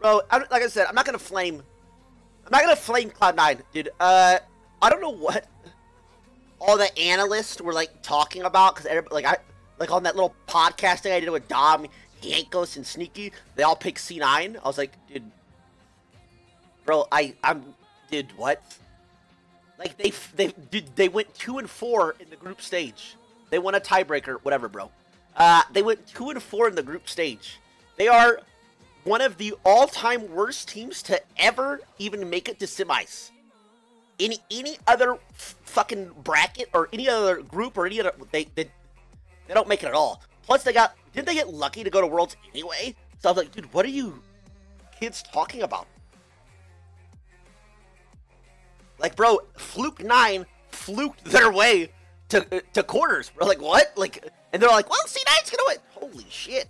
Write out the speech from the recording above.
bro. I'm, like I said, I'm not gonna flame. I'm not gonna flame Cloud Nine, dude. Uh, I don't know what all the analysts were like talking about because like I like on that little podcast thing I did with Dom, Jankos, and Sneaky. They all picked C9. I was like, dude, bro, I I'm did what? Like they they did they went two and four in the group stage. They won a tiebreaker, whatever, bro. Uh, they went two and four in the group stage. They are one of the all-time worst teams to ever even make it to semis. Any any other fucking bracket or any other group or any other they they, they don't make it at all. Plus they got didn't they get lucky to go to Worlds anyway? So I was like, dude, what are you kids talking about? Like, bro, Fluke Nine fluked their way to to quarters. We're like, what? Like, and they're like, well, C9's gonna win. Holy shit!